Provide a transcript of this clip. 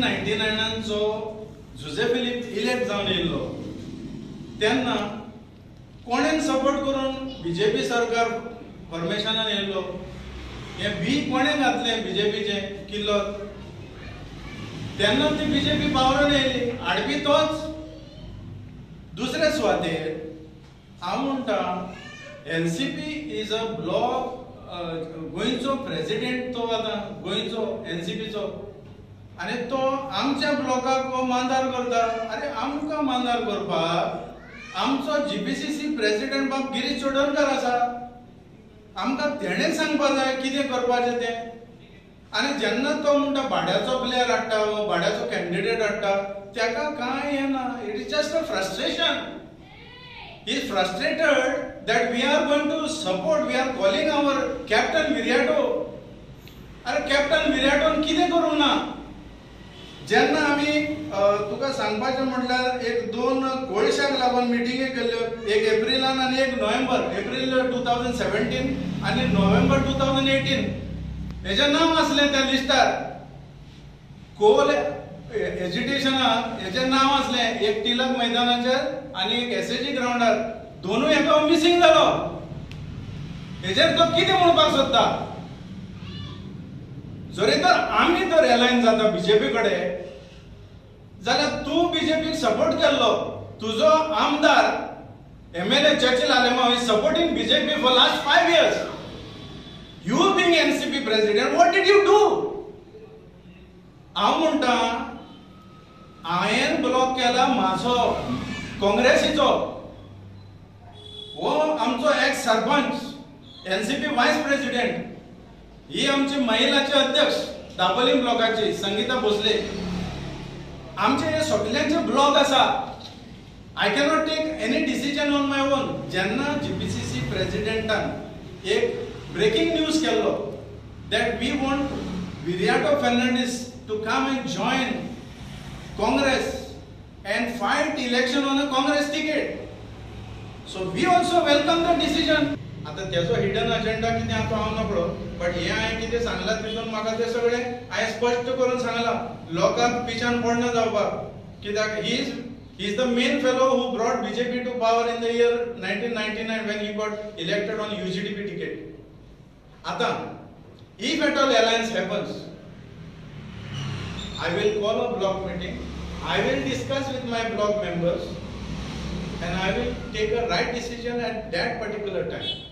Nineteen ninety नायनान जो जुझे elect जावन येयल्लो तेन्ना कोणेन सपोर्ट करून बीजेपी सरकार फॉर्मेशनान येयल्लो हे बी कोणें घातलें बीजेपीचे किल्लो? तेन्ना ती बीजेपी पावरान येयली हाडपी तोच. दुसरे सुवातेर हांव म्हणटा एनसीपी इज अ ब्लॉक गोंयचो प्रेसिडेंट तो आतां गोंयचो एनसीपीचो आनी तो आमच्या ब्लॉकाक हो मांदार करता. आरे आमकां मांदार करपाक. आमचो जीपीसीसी प्रेसिडेंट बाब गिरीश चोडणकर आसा. आमकां तेणें सांगपाक जाय कितें करपाचें तें. आनी जेन्ना तो म्हणटा भाड्याचो प्लेयर हाडटा वो भाड्याचो कॅन्डिडेट हाडटा तेका कांय हें ना it is just a frustration is frustrated that we are are to support we are calling our captain Viriato अरे कॅप्टन विराटोन कितें करूंक ना? जेन्ना आमी तुका सांगपाचें म्हटल्यार एक दोन कोळशाक लागून मिटिंगे केल्ल्यो. एक एप्रिलान आनी एक November. April two thousand seventeen आनी नोव्हेंबर टू थावजंड एटीन. हेजें नांव आसलें त्या लिस्टार. कोल एज्युटेशनाक हेजें नांव आसलें एक टिलक मैदानाचेर आनी एक एस एजी ग्राउंडार. दोनूय एका मिसींग जालो. हेजेर तो कितें म्हणपाक सोदता? जरी तर आमी तर एलायन जाता बीजेपी कडेन जाल्यार तूं बीजेपीक सपोर्ट केल्लो तुजो आमदार M L A Churchill Alemao is supporting BJP for last five years you being NCP president what did you do हांव म्हणटा हांवें ब्लॉक केला म्हाजो काँग्रेसीचो. हो आमचो ex sarpanch NCP vice president ही आमचे महिलाचे अध्यक्ष दापोलीम ब्लॉकाचे संगीता भोसले. आमचे हे सगळ्यांचे ब्लॉक आसा I cannot take any decision on my own जेन्ना जीपीसीसी प्रेसिडेंटान एक ब्रेकिंग न्यूज केल्लो that we want Viriato Fernandes to come and join Congress and fight election on a Congress ticket so we also welcome the decision आता त्याचो hidden agenda कितें आहा तो हांव नकळो बट हे हांवें कितें सांगलां तितून म्हाका ते सगळे हांवें स्पश्ट करून सांगलां लोकांक पिच्यान पडना जावपाक कित्याक he is he is the main fellow who brought BJP to power in the year 1999 when he got elected on UGDP ticket. Ata, if at all alliance happens, I will call a block meeting I will discuss with my block members and I will take a right decision at that particular time.